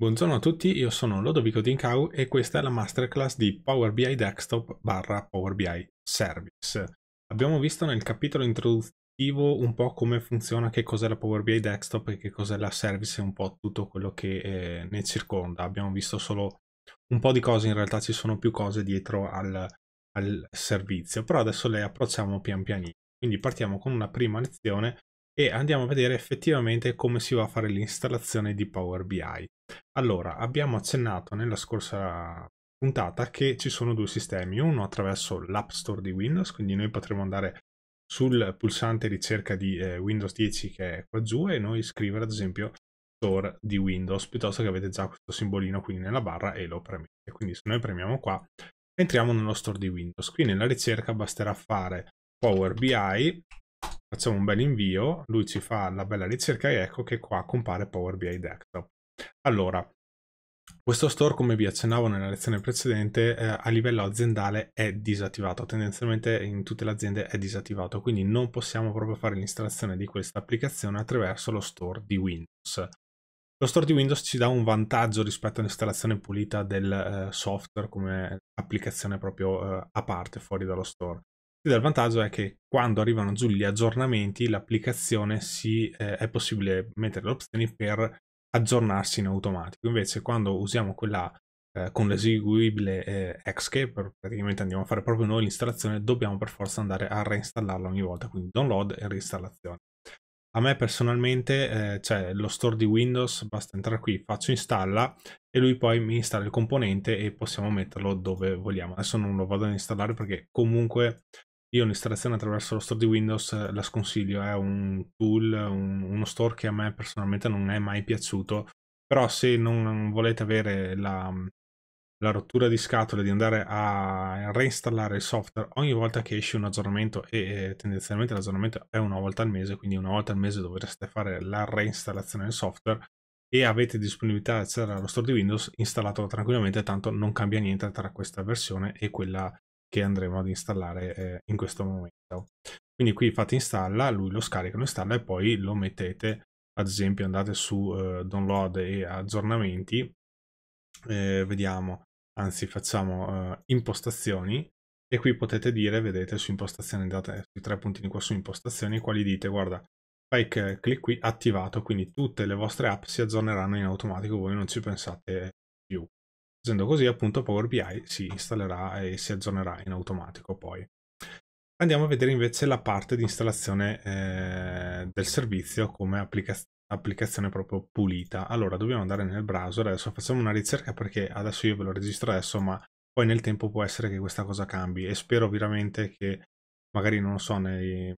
Buongiorno a tutti, io sono Lodovico Dincau e questa è la masterclass di Power BI Desktop barra Power BI Service. Abbiamo visto nel capitolo introduttivo un po' come funziona, che cos'è la Power BI Desktop e che cos'è la Service e un po' tutto quello che eh, ne circonda. Abbiamo visto solo un po' di cose, in realtà ci sono più cose dietro al, al servizio, però adesso le approcciamo pian pianino. Quindi partiamo con una prima lezione e andiamo a vedere effettivamente come si va a fare l'installazione di Power BI. Allora, abbiamo accennato nella scorsa puntata che ci sono due sistemi, uno attraverso l'App Store di Windows, quindi noi potremo andare sul pulsante ricerca di eh, Windows 10 che è qua giù e noi scrivere ad esempio Store di Windows, piuttosto che avete già questo simbolino qui nella barra e lo premete. Quindi se noi premiamo qua, entriamo nello Store di Windows. Qui nella ricerca basterà fare Power BI facciamo un bel invio, lui ci fa la bella ricerca e ecco che qua compare Power BI Desktop. Allora, questo store, come vi accennavo nella lezione precedente, eh, a livello aziendale è disattivato, tendenzialmente in tutte le aziende è disattivato, quindi non possiamo proprio fare l'installazione di questa applicazione attraverso lo store di Windows. Lo store di Windows ci dà un vantaggio rispetto all'installazione pulita del eh, software come applicazione proprio eh, a parte fuori dallo store. Il vantaggio è che quando arrivano giù gli aggiornamenti, l'applicazione si, eh, è possibile mettere le opzioni per aggiornarsi in automatico. Invece, quando usiamo quella eh, con l'eseguibile eh, Xscape, praticamente andiamo a fare proprio noi l'installazione, dobbiamo per forza andare a reinstallarla ogni volta, quindi download e reinstallazione. A me personalmente eh, c'è lo store di Windows, basta entrare qui, faccio installa e lui poi mi installa il componente e possiamo metterlo dove vogliamo. Adesso non lo vado ad installare perché comunque io l'installazione attraverso lo store di Windows eh, la sconsiglio, è un tool, un, uno store che a me personalmente non è mai piaciuto, però se non volete avere la, la rottura di scatole di andare a reinstallare il software ogni volta che esce un aggiornamento e tendenzialmente l'aggiornamento è una volta al mese, quindi una volta al mese dovreste fare la reinstallazione del software e avete disponibilità di accedere allo store di Windows, installatelo tranquillamente, tanto non cambia niente tra questa versione e quella che andremo ad installare eh, in questo momento. Quindi qui fate installa, lui lo scarica, lo installa e poi lo mettete, ad esempio andate su eh, download e aggiornamenti, eh, vediamo, anzi facciamo eh, impostazioni e qui potete dire, vedete su impostazioni, andate sui tre puntini qua su impostazioni, quali dite, guarda, fai clic qui, attivato, quindi tutte le vostre app si aggiorneranno in automatico, voi non ci pensate più. Facendo così appunto Power BI si installerà e si aggiornerà in automatico poi. Andiamo a vedere invece la parte di installazione eh, del servizio come applica applicazione proprio pulita. Allora dobbiamo andare nel browser, adesso facciamo una ricerca perché adesso io ve lo registro adesso ma poi nel tempo può essere che questa cosa cambi e spero veramente che magari non lo so nei,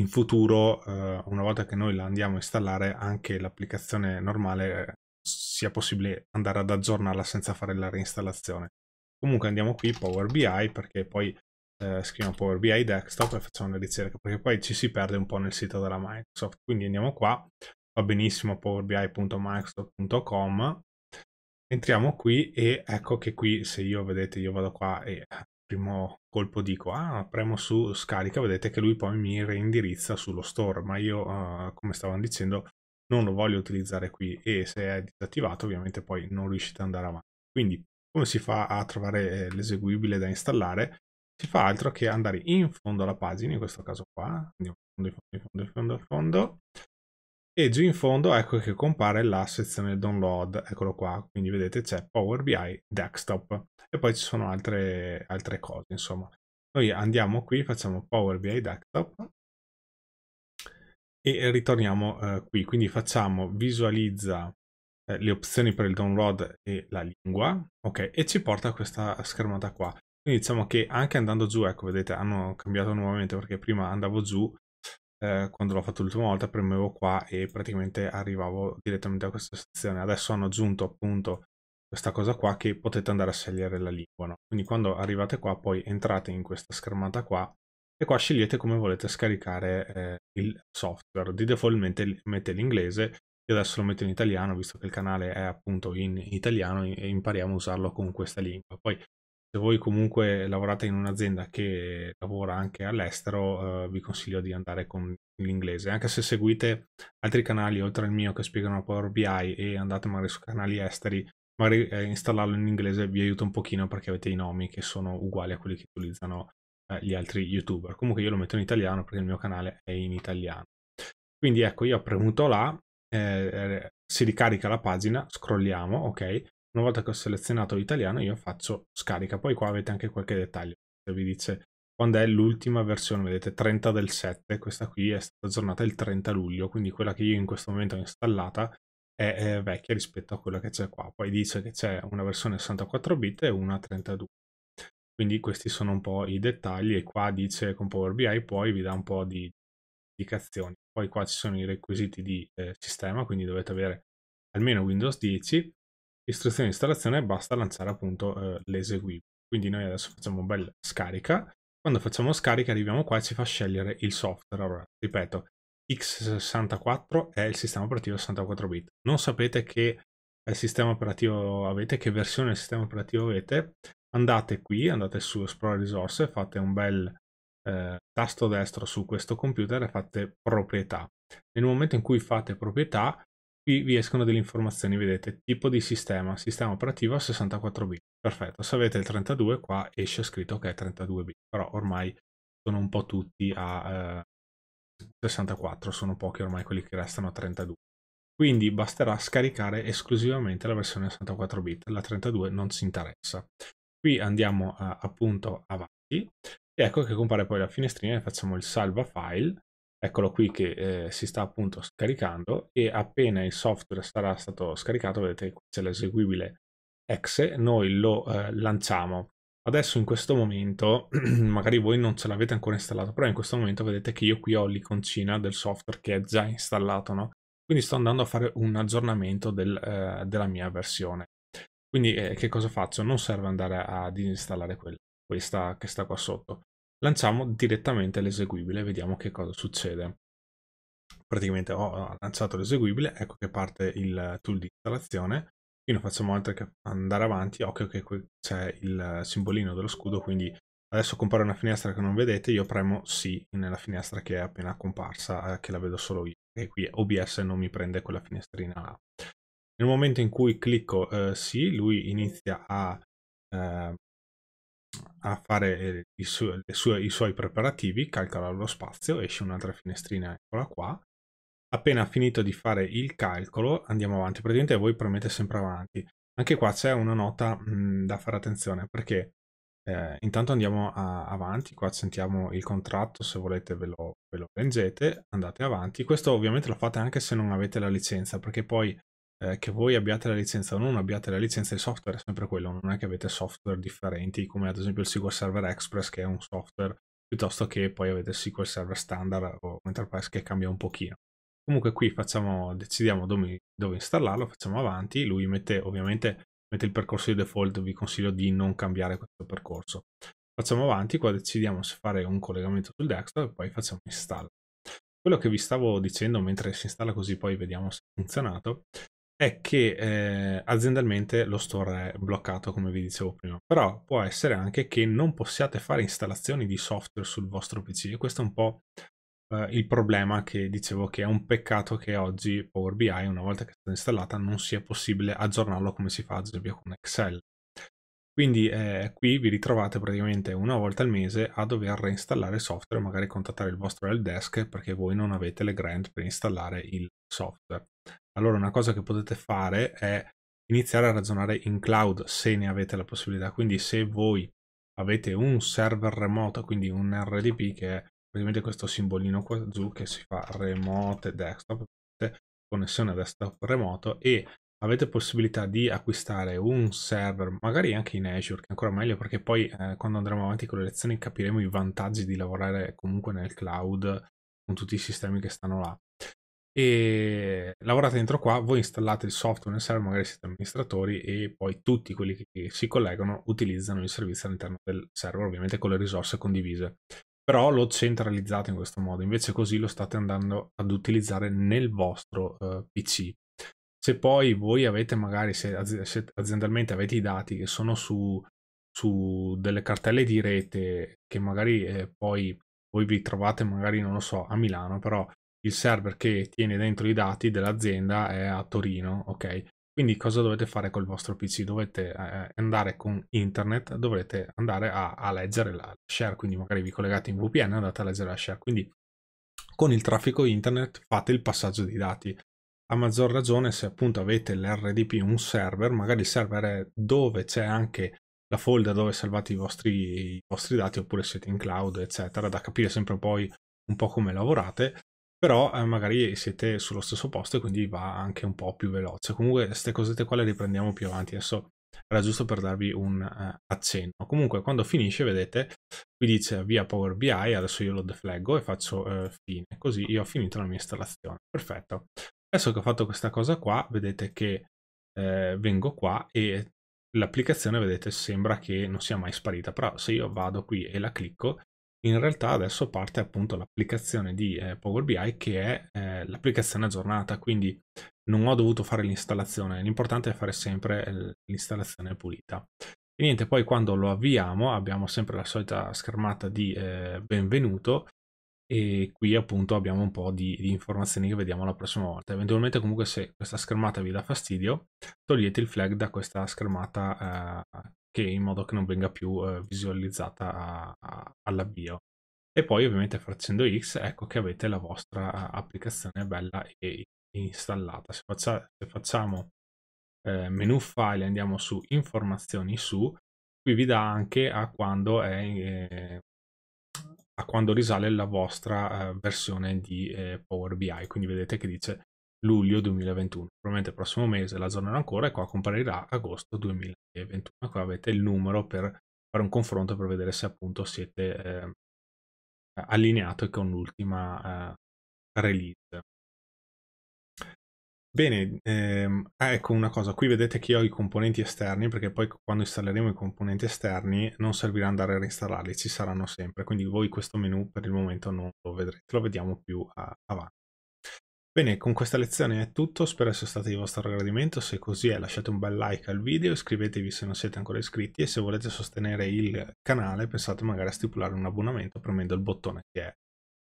in futuro eh, una volta che noi la andiamo a installare anche l'applicazione normale sia possibile andare ad aggiornarla senza fare la reinstallazione. Comunque andiamo qui, Power BI, perché poi eh, scriviamo Power BI Desktop e facciamo una ricerca, perché poi ci si perde un po' nel sito della Microsoft. Quindi andiamo qua, va benissimo powerbi.microsoft.com, entriamo qui e ecco che qui, se io vedete, io vado qua e primo colpo dico ah premo su scarica vedete che lui poi mi reindirizza sullo store ma io uh, come stavamo dicendo non lo voglio utilizzare qui e se è disattivato ovviamente poi non riuscite ad andare avanti. Quindi come si fa a trovare eh, l'eseguibile da installare? Si fa altro che andare in fondo alla pagina, in questo caso qua, andiamo in fondo, in fondo, in fondo, in fondo, e giù in fondo ecco che compare la sezione download, eccolo qua, quindi vedete c'è Power BI Desktop e poi ci sono altre, altre cose, insomma. Noi andiamo qui, facciamo Power BI Desktop e ritorniamo eh, qui. Quindi facciamo visualizza eh, le opzioni per il download e la lingua, ok, e ci porta a questa schermata qua. Quindi diciamo che anche andando giù, ecco, vedete, hanno cambiato nuovamente perché prima andavo giù, eh, quando l'ho fatto l'ultima volta premevo qua e praticamente arrivavo direttamente a questa sezione. Adesso hanno aggiunto appunto questa cosa qua che potete andare a scegliere la lingua, no? Quindi quando arrivate qua poi entrate in questa schermata qua e qua scegliete come volete scaricare eh, il software. Di default mette, mette l'inglese, io adesso lo metto in italiano visto che il canale è appunto in italiano e impariamo a usarlo con questa lingua. Poi se voi comunque lavorate in un'azienda che lavora anche all'estero, eh, vi consiglio di andare con l'inglese, anche se seguite altri canali oltre al mio che spiegano Power BI e andate magari su canali esteri, magari eh, installarlo in inglese vi aiuta un pochino perché avete i nomi che sono uguali a quelli che utilizzano eh, gli altri youtuber. Comunque io lo metto in italiano perché il mio canale è in italiano. Quindi ecco, io ho premuto là, eh, eh si ricarica la pagina, scrolliamo, ok? Una volta che ho selezionato l'italiano io faccio scarica, poi qua avete anche qualche dettaglio, vi dice quando è l'ultima versione, vedete 30 del 7, questa qui è stata aggiornata il 30 luglio, quindi quella che io in questo momento ho installata è, è vecchia rispetto a quella che c'è qua, poi dice che c'è una versione 64 bit e una 32. Quindi questi sono un po' i dettagli e qua dice con Power BI poi vi dà un po' di indicazioni. Poi qua ci sono i requisiti di eh, sistema, quindi dovete avere almeno Windows 10 istruzione di installazione basta lanciare appunto eh, l'eseguibile. Quindi noi adesso facciamo un bel scarica. Quando facciamo scarica arriviamo qua e ci fa scegliere il software. Allora, ripeto, x64 è il sistema operativo 64 bit. Non sapete che sistema operativo avete, che versione del sistema operativo avete, andate qui, andate su Esplora risorse, fate un bel eh, tasto destro su questo computer e fate proprietà. Nel momento in cui fate proprietà, Qui vi escono delle informazioni, vedete, tipo di sistema, sistema operativo a 64 bit. Perfetto, se avete il 32 qua esce scritto che è 32 bit, però ormai sono un po' tutti a eh, 64, sono pochi ormai quelli che restano a 32. Quindi basterà scaricare esclusivamente la versione 64 bit, la 32 non ci interessa. Qui andiamo eh, appunto avanti. E ecco che compare poi la finestrina e facciamo il salva file. Eccolo qui che eh, si sta appunto scaricando. E appena il software sarà stato scaricato vedete qui c'è l'eseguibile exe. Noi lo eh, lanciamo. Adesso in questo momento magari voi non ce l'avete ancora installato però in questo momento vedete che io qui ho l'iconcina del software che è già installato no? quindi sto andando a fare un aggiornamento del, eh, della mia versione quindi eh, che cosa faccio non serve andare a disinstallare quella questa che sta qua sotto lanciamo direttamente l'eseguibile e vediamo che cosa succede. Praticamente ho lanciato l'eseguibile, ecco che parte il tool di installazione. Qui non facciamo altro che andare avanti, occhio che qui c'è il simbolino dello scudo, quindi adesso compare una finestra che non vedete, io premo sì nella finestra che è appena comparsa, eh, che la vedo solo io, e qui OBS non mi prende quella finestrina là. Nel momento in cui clicco eh, sì, lui inizia a eh, a fare eh, i, su- su- i, suoi preparativi, calcola lo spazio, esce un'altra finestrina, eccola qua. Appena finito di fare il calcolo, andiamo avanti. Praticamente voi premete sempre avanti. Anche qua c'è una nota mh, da fare attenzione perché eh, intanto andiamo avanti, qua sentiamo il contratto, se volete ve lo, ve lo leggete, andate avanti. Questo ovviamente lo fate anche se non avete la licenza perché poi eh, che voi abbiate la licenza o non abbiate la licenza, il software è sempre quello, non è che avete software differenti come ad esempio il SQL Server Express che è un software piuttosto che poi avete il SQL Server Standard o Enterprise che cambia un pochino. Comunque qui facciamo, decidiamo dove, dove installarlo, facciamo avanti, lui mette ovviamente mette il percorso di default, vi consiglio di non cambiare questo percorso. Facciamo avanti, qua decidiamo se fare un collegamento sul desktop e poi facciamo install. Quello che vi stavo dicendo mentre si installa così poi vediamo se ha funzionato è che eh, aziendalmente lo store è bloccato come vi dicevo prima. Però può essere anche che non possiate fare installazioni di software sul vostro pc e questo è un po' eh, il problema che dicevo che è un peccato che oggi Power BI una volta che è stata installata non sia possibile aggiornarlo come si fa ad esempio con Excel. Quindi eh, qui vi ritrovate praticamente una volta al mese a dover reinstallare software magari contattare il vostro help desk perché voi non avete le grant per installare il software allora una cosa che potete fare è iniziare a ragionare in cloud se ne avete la possibilità. Quindi se voi avete un server remoto, quindi un RDP che è praticamente questo simbolino qua giù che si fa remote desktop, connessione desktop remoto e avete possibilità di acquistare un server, magari anche in Azure, che è ancora meglio perché poi eh, quando andremo avanti con le lezioni capiremo i vantaggi di lavorare comunque nel cloud con tutti i sistemi che stanno là e lavorate dentro qua, voi installate il software nel server, magari siete amministratori e poi tutti quelli che si collegano utilizzano il servizio all'interno del server, ovviamente con le risorse condivise. Però lo centralizzate in questo modo, invece così lo state andando ad utilizzare nel vostro uh, PC. Se poi voi avete magari, se aziendalmente avete i dati che sono su su delle cartelle di rete che magari eh, poi voi vi trovate magari, non lo so, a Milano, però il server che tiene dentro i dati dell'azienda è a Torino, ok? Quindi cosa dovete fare col vostro PC? Dovete eh, andare con internet, dovrete andare a, a, leggere la share, quindi magari vi collegate in VPN e andate a leggere la share. Quindi con il traffico internet fate il passaggio di dati. A maggior ragione se appunto avete l'RDP, un server, magari il server è dove c'è anche la folder dove salvate i vostri, i vostri dati oppure siete in cloud, eccetera, da capire sempre poi un po' come lavorate però eh, magari siete sullo stesso posto e quindi va anche un po' più veloce. Comunque queste cosette qua le riprendiamo più avanti, adesso era giusto per darvi un uh, accenno. Comunque quando finisce, vedete, qui dice via Power BI, adesso io lo defleggo e faccio uh, fine, così io ho finito la mia installazione. Perfetto. Adesso che ho fatto questa cosa qua, vedete che eh, vengo qua e l'applicazione, vedete, sembra che non sia mai sparita, però se io vado qui e la clicco, in realtà adesso parte appunto l'applicazione di eh, Power BI che è eh, l'applicazione aggiornata, quindi non ho dovuto fare l'installazione, l'importante è fare sempre l'installazione pulita. E niente, poi quando lo avviamo abbiamo sempre la solita schermata di eh, benvenuto e qui appunto abbiamo un po' di, di, informazioni che vediamo la prossima volta. Eventualmente comunque se questa schermata vi dà fastidio, togliete il flag da questa schermata eh, che in modo che non venga più eh, visualizzata a, a, all'avvio. E poi ovviamente facendo X ecco che avete la vostra applicazione bella e installata. Se, faccia, se facciamo eh, menu file e andiamo su informazioni su, qui vi dà anche a quando, è, eh, a quando risale la vostra eh, versione di eh, Power BI. Quindi vedete che dice luglio 2021. Probabilmente il prossimo mese la aggiornerò ancora e qua comparirà agosto 2021. Qua avete il numero per fare un confronto per vedere se appunto siete eh, allineati con l'ultima eh, release. Bene, ehm, ah, ecco una cosa, qui vedete che io ho i componenti esterni perché poi quando installeremo i componenti esterni non servirà andare a reinstallarli, ci saranno sempre, quindi voi questo menu per il momento non lo vedrete, lo vediamo più a, avanti. Bene, con questa lezione è tutto, spero sia stato di vostro gradimento, se così è lasciate un bel like al video, iscrivetevi se non siete ancora iscritti e se volete sostenere il canale pensate magari a stipulare un abbonamento premendo il bottone che è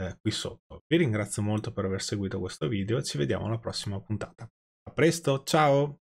eh, qui sotto. Vi ringrazio molto per aver seguito questo video e ci vediamo alla prossima puntata. A presto, ciao!